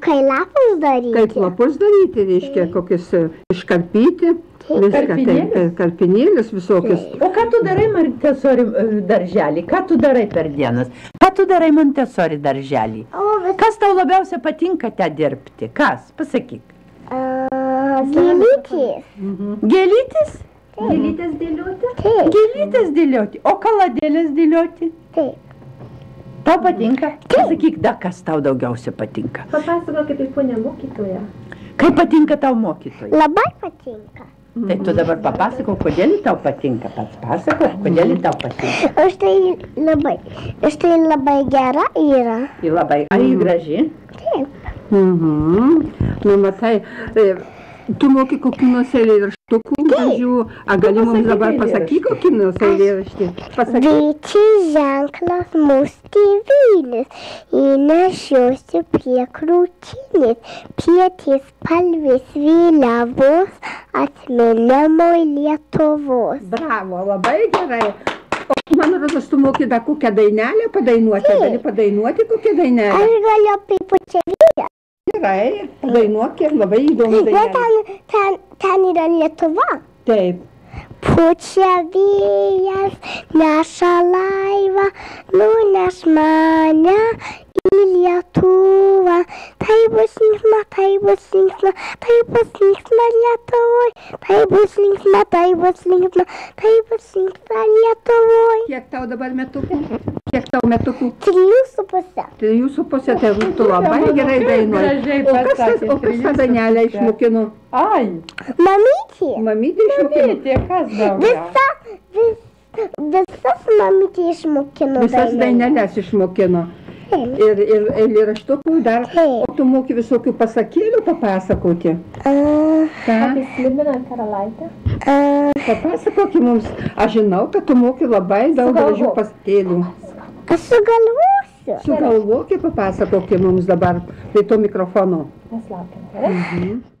Kai lapus daryti. Kaip lapus daryti, reiškia, kokius e, iškarpyti, viską, taip, Karpinėlius? taip, karpinėlius visokius. O ką tu darai Montesori e, darželį? Ką tu darai per dienas? Ką tu darai Montesori darželį? O, vis... Kas tau labiausia patinka ten dirbti? Kas? Pasakyk. Uh, Gėlytės. Gėlytis? Gėlytės dėlioti? Taip, Gėlytės dėlioti. O kaladėlės dėlioti? taip. Tau patinka? Pasakyk, da, kas tau daugiausia patinka. Papasakok kaip ponė mokytoja. Kaip patinka tau mokytojai? Labai patinka. Tai tu dabar papasakok, kodėl tau patinka. Pats pasakok, kodėl tau patinka. Už tai labai, už tai labai gera yra. Ji labai, ar ji graži? Taip. Mhm. Nu, matai, e, tu moki kokių nors eilėraštukų gražių, a gali mums dabar pasakyti kokį nors eilėraštį? Vyčiai ženklas mūsų tėvynės, įnešiuosi prie krūtinės, pietys palvės vėliavos, atminimo Lietuvos. Bravo, labai gerai. O man rodos, tu moki dar kokią dainelę padainuoti, gali padainuoti kokią dainelę. Aš galiu pipučią vydą. Gerai, padainuok, kiek labai įdomu dainelė. ten, ten, ten yra Lietuva. Taip. Pučia vėjas, neša laivą, nuneš mane į Lietuvą. Tai bus linksma, tai bus linksma, tai bus linksma Lietuvoj. Tai bus linksma, tai bus linksma, tai bus linksma Lietuvoj. Kiek tau dabar metukų? Kiek tau metukų? Trijų su pusė. Tai jūsų pusė, tai tu labai gerai dainuoji. O kas, tas, o kas tą puse. išmokino? Ai, Mamytė. Mamytė išmokino. mamytė, kas daugiau? Visa, vis, visas mamytė išmokino Visas dainas. dainelės išmokino. Taip. Ir, ir eilėraštukų dar. O tu moki visokių pasakėlių papasakoti. A, Ką? Apie Slibiną karalaitę. a, Papasakok mums. Aš žinau, kad tu moki labai daug gražių pasakėlių. aš sugalvosiu. Sugalvokit, papasakok mums dabar prie to mikrofono. Mes laukiam. gerai? Mhm.